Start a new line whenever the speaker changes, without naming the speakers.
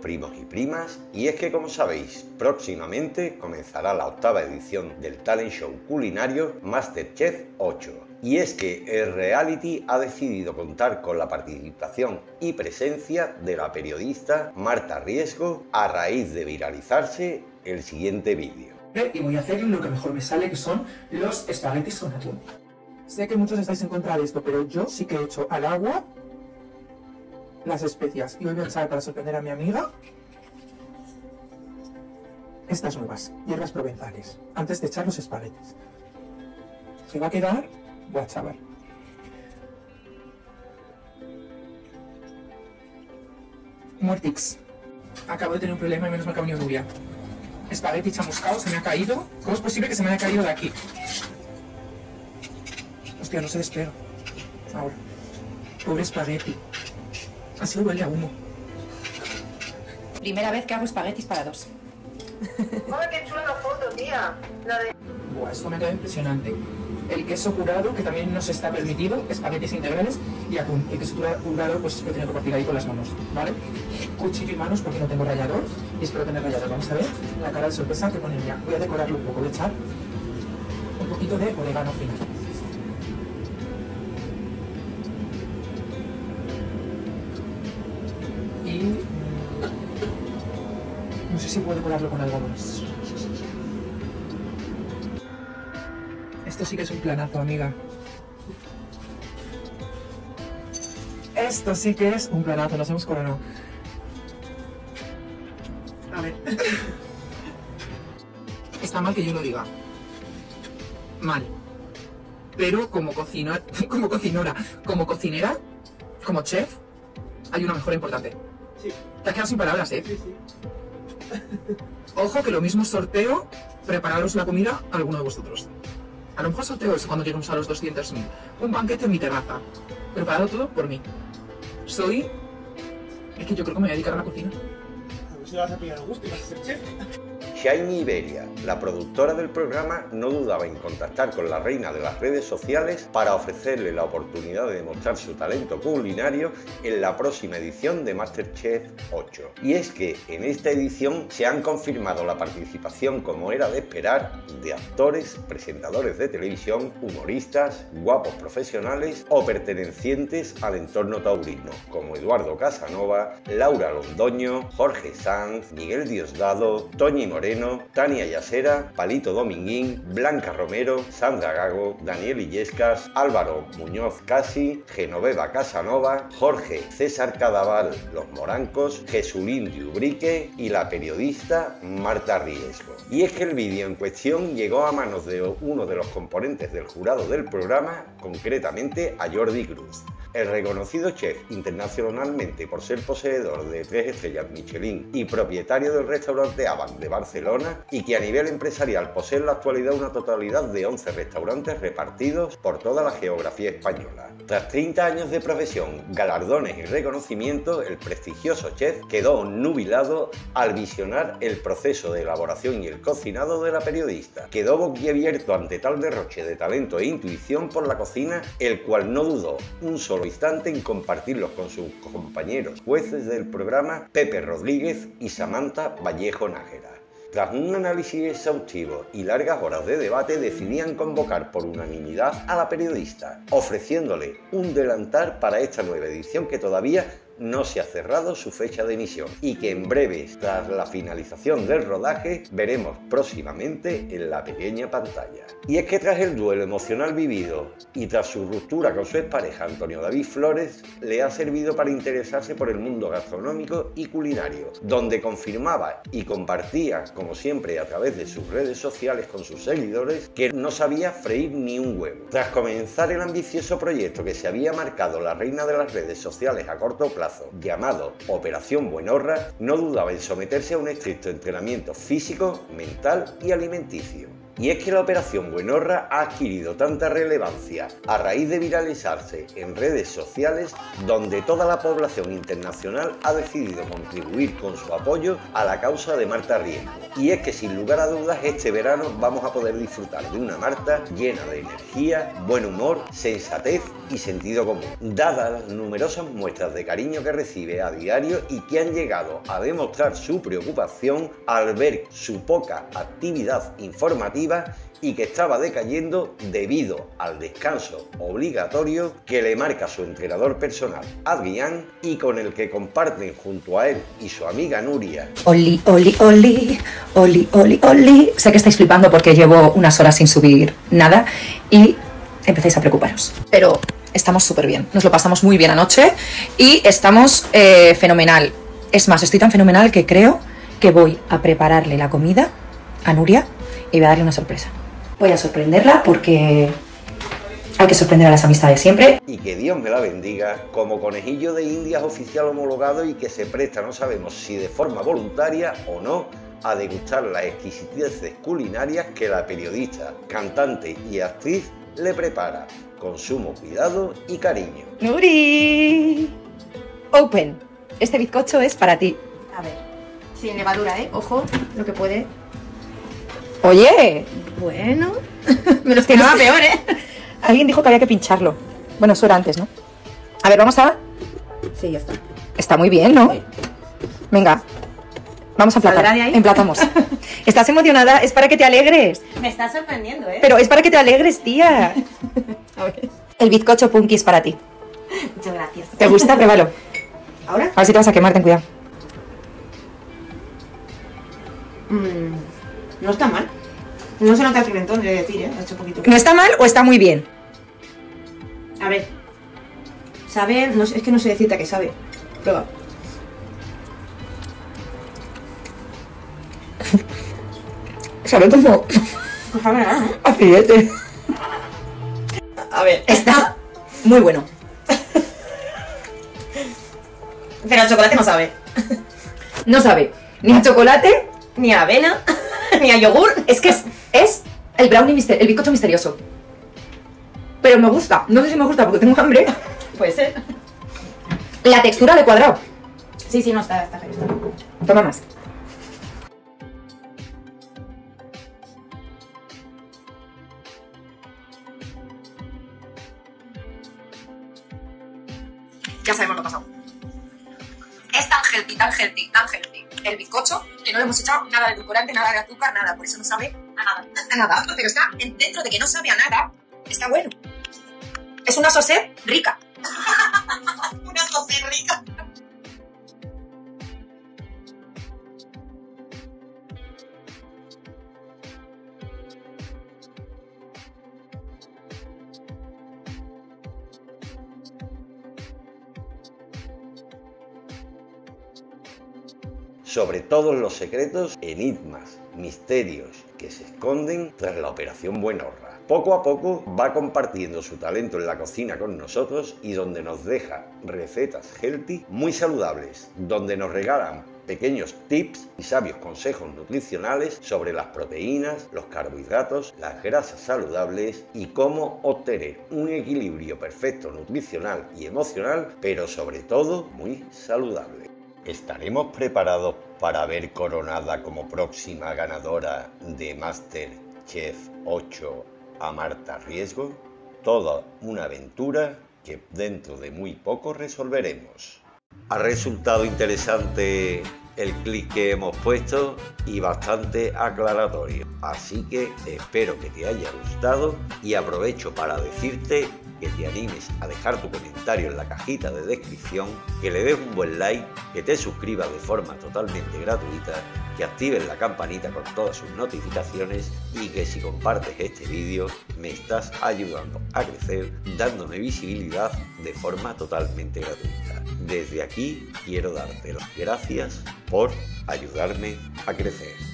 Primos y primas, y es que como sabéis, próximamente comenzará la octava edición del talent show culinario Masterchef 8. Y es que el reality ha decidido contar con la participación y presencia de la periodista Marta Riesgo a raíz de viralizarse el siguiente vídeo.
Y voy a hacer lo que mejor me sale, que son los espaguetis con atún. Sé que muchos estáis en contra de esto, pero yo sí que he hecho al agua las especias. Y hoy voy a echar para sorprender a mi amiga estas nuevas, hierbas provenzales, antes de echar los espaguetis. Se va a quedar, voy a chaval. Muertix. Acabo de tener un problema y menos mal que ha venido Nuria. Espagueti chamuscado, se me ha caído. ¿Cómo es posible que se me haya caído de aquí? Hostia, no se despega. Ahora. Pobre espagueti. Así huele a humo.
Primera vez que hago espaguetis para dos.
¡Ay, qué chula la foto, tía! La de...
Buah, esto me ha quedado impresionante. El queso curado, que también nos está permitido, espaguetis integrales y atún. El queso cura- curado, pues lo tengo que partir ahí con las manos, ¿vale? Cuchillo y manos porque no tengo rallador y espero tener rallador. Vamos a ver la cara de sorpresa que pone ya. Voy a decorarlo un poco, voy a echar un poquito de orégano fino. No sé si puedo decorarlo con algo más. Esto sí que es un planazo, amiga. Esto sí que es un planazo, nos hemos coronado. A ver. Está mal que yo lo diga. Mal. Pero como cocina, como cocinora, como cocinera, como chef, hay una mejora importante.
Sí.
Te has quedado sin palabras, ¿eh?
Sí, sí.
Ojo que lo mismo sorteo, prepararos la comida a alguno de vosotros. A lo mejor sorteo eso cuando lleguemos a los 200.000. Un banquete en mi terraza. Preparado todo por mí. Soy... Es que yo creo que me voy a dedicar a la cocina.
A ver si vas a pillar el gusto y vas a ser chef.
Shiny Iberia, la productora del programa, no dudaba en contactar con la reina de las redes sociales para ofrecerle la oportunidad de demostrar su talento culinario en la próxima edición de Masterchef 8. Y es que en esta edición se han confirmado la participación, como era de esperar, de actores, presentadores de televisión, humoristas, guapos profesionales o pertenecientes al entorno taurino, como Eduardo Casanova, Laura Londoño, Jorge Sanz, Miguel Diosdado, Toñi Moreno, Tania Yasera, Palito Dominguín, Blanca Romero, Sandra Gago, Daniel Illescas, Álvaro Muñoz Casi, Genoveva Casanova, Jorge César Cadaval, Los Morancos, Jesulín Dubrique y la periodista Marta Riesgo. Y es que el vídeo en cuestión llegó a manos de uno de los componentes del jurado del programa, concretamente a Jordi Cruz. El reconocido chef internacionalmente por ser poseedor de tres estrellas Michelin y propietario del restaurante Avan de Barcelona y que a nivel empresarial posee en la actualidad una totalidad de 11 restaurantes repartidos por toda la geografía española. Tras 30 años de profesión, galardones y reconocimientos, el prestigioso chef quedó nubilado al visionar el proceso de elaboración y el cocinado de la periodista. Quedó boquiabierto ante tal derroche de talento e intuición por la cocina, el cual no dudó un solo instante en compartirlos con sus compañeros jueces del programa Pepe Rodríguez y Samantha Vallejo Nájera. Tras un análisis exhaustivo y largas horas de debate, decidían convocar por unanimidad a la periodista, ofreciéndole un delantal para esta nueva edición que todavía no se ha cerrado su fecha de emisión y que en breve, tras la finalización del rodaje, veremos próximamente en la pequeña pantalla. Y es que tras el duelo emocional vivido y tras su ruptura con su expareja Antonio David Flores, le ha servido para interesarse por el mundo gastronómico y culinario, donde confirmaba y compartía, como siempre a través de sus redes sociales con sus seguidores, que no sabía freír ni un huevo. Tras comenzar el ambicioso proyecto que se había marcado la reina de las redes sociales a corto plazo, llamado Operación Buenorra, no dudaba en someterse a un estricto entrenamiento físico, mental y alimenticio. Y es que la operación Buenorra ha adquirido tanta relevancia a raíz de viralizarse en redes sociales donde toda la población internacional ha decidido contribuir con su apoyo a la causa de Marta Riesgo. Y es que sin lugar a dudas este verano vamos a poder disfrutar de una Marta llena de energía, buen humor, sensatez y sentido común, dadas las numerosas muestras de cariño que recibe a diario y que han llegado a demostrar su preocupación al ver su poca actividad informativa y que estaba decayendo debido al descanso obligatorio que le marca su entrenador personal Adrián y con el que comparten junto a él y su amiga Nuria.
Oli, oli, oli, oli, oli, oli. Sé que estáis flipando porque llevo unas horas sin subir nada y empezáis a preocuparos. Pero estamos súper bien, nos lo pasamos muy bien anoche y estamos eh, fenomenal. Es más, estoy tan fenomenal que creo que voy a prepararle la comida a Nuria y voy a darle una sorpresa. Voy a sorprenderla porque hay que sorprender a las amistades siempre.
Y que Dios me la bendiga como conejillo de indias oficial homologado y que se presta, no sabemos si de forma voluntaria o no, a degustar las exquisiteces culinarias que la periodista, cantante y actriz le prepara con sumo cuidado y cariño.
Nuri. Open. Este bizcocho es para ti.
A ver, sin levadura, ¿eh? Ojo, lo que puede.
Oye,
Bueno, me lo esperaba peor, ¿eh?
alguien dijo que había que pincharlo. Bueno, eso era antes, ¿no? A ver, vamos a...
Sí, ya está.
Está muy bien, ¿no? Venga. Vamos a
¿Saldrá
emplatar. Emplatamos. ¿Estás emocionada? Es para que te alegres.
Me está sorprendiendo, ¿eh?
Pero es para que te alegres, tía.
A ver.
El bizcocho punky es para ti.
Muchas gracias.
¿Te gusta? Pruébalo.
¿Ahora?
A ver si te vas a quemar, ten cuidado.
Mm, no está mal. No se nota el pimentón, de decir, ¿eh? Ha hecho poquito.
¿No está mal o está muy bien?
A ver. Sabe, no es que no sé decirte a qué sabe. Prueba.
Sabe como
No sabe
a filete.
A ver.
Está muy bueno.
Pero el chocolate no sabe.
No sabe ni a chocolate,
Ni a avena, ni a yogur.
es que es, es el brownie mister, el bizcocho misterioso. Pero me gusta, no sé si me gusta porque tengo hambre.
Puede ser.
La textura de cuadrado.
Sí, sí, no está, está, está.
Toma más. Ya sabemos lo pasado. Es tan healthy, tan healthy, tan healthy. El bizcocho, que no le hemos echado nada de edulcorante, nada de azúcar, nada. Por eso no sabe a nada. A nada. Pero está en- dentro de que no sabe a nada, está bueno. Es una sosé rica. una sosé rica.
Sobre todos los secretos, enigmas, misterios que se esconden tras la operación Buenorra. Poco a poco va compartiendo su talento en la cocina con nosotros y donde nos deja recetas healthy muy saludables, donde nos regalan pequeños tips y sabios consejos nutricionales sobre las proteínas, los carbohidratos, las grasas saludables y cómo obtener un equilibrio perfecto nutricional y emocional, pero sobre todo muy saludable. ¿Estaremos preparados para ver coronada como próxima ganadora de Masterchef 8 a Marta Riesgo? Toda una aventura que dentro de muy poco resolveremos. Ha resultado interesante el clic que hemos puesto y bastante aclaratorio. Así que espero que te haya gustado y aprovecho para decirte que te animes a dejar tu comentario en la cajita de descripción, que le des un buen like, que te suscribas de forma totalmente gratuita, que actives la campanita con todas sus notificaciones y que si compartes este vídeo me estás ayudando a crecer dándome visibilidad de forma totalmente gratuita. Desde aquí quiero darte las gracias por ayudarme a crecer.